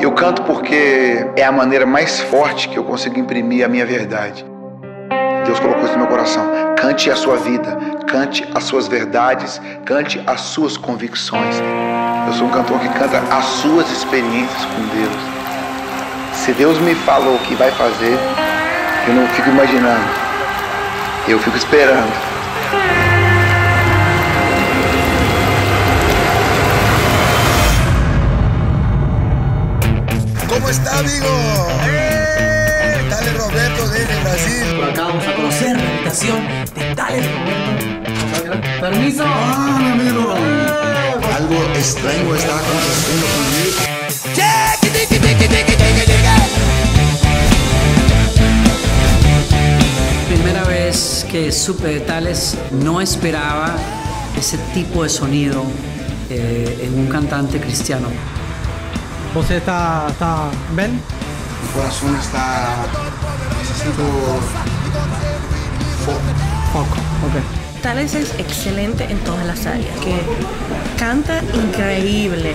Eu canto porque é a maneira mais forte que eu consigo imprimir a minha verdade. Deus colocou isso no meu coração. Cante a sua vida, cante as suas verdades, cante as suas convicções. Eu sou um cantor que canta as suas experiências com Deus. Se Deus me falou o que vai fazer, eu não fico imaginando, eu fico esperando. ¿Cómo está, amigo? ¡Eh! Dale Roberto desde Brasil. Por acá vamos a conocer la habitación de Tales Roberto. Permiso. Ah, amigo. Algo extraño está aconteciendo conmigo. Primera vez que supe de Tales, no esperaba ese tipo de sonido eh, en un cantante cristiano. Você está, está bem? Mi corazón está. Necesito. foco. Foco, ok. Tales es excelente en todas las áreas, que canta increíble.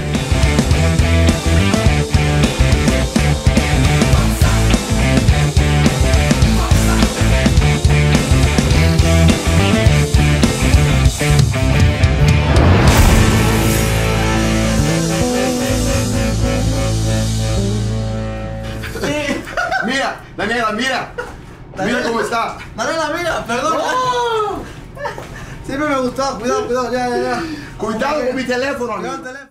Mira, Daniela, mira. Mira cómo está. Daniela, mira, perdón. Siempre me gustó, cuidado, cuidado, ya, ya, ya. Cuidado con mi teléfono.